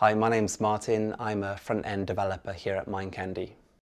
Hi, my name's Martin. I'm a front-end developer here at Mind Candy.